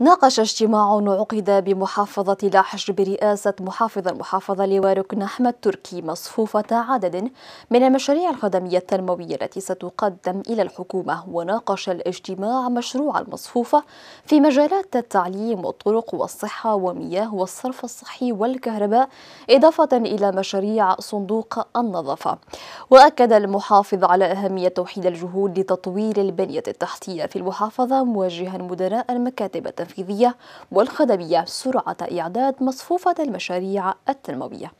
ناقش اجتماع عقد بمحافظة لاحج برئاسة محافظ المحافظة لواء ركن أحمد تركي مصفوفة عدد من المشاريع الخدمية التنموية التي ستقدم إلى الحكومة وناقش الاجتماع مشروع المصفوفة في مجالات التعليم والطرق والصحة ومياه والصرف الصحي والكهرباء إضافة إلى مشاريع صندوق النظافة. وأكد المحافظ على أهمية توحيد الجهود لتطوير البنية التحتية في المحافظة موجها مدراء المكاتب التنفيذية والخدمية سرعة إعداد مصفوفة المشاريع التنموية.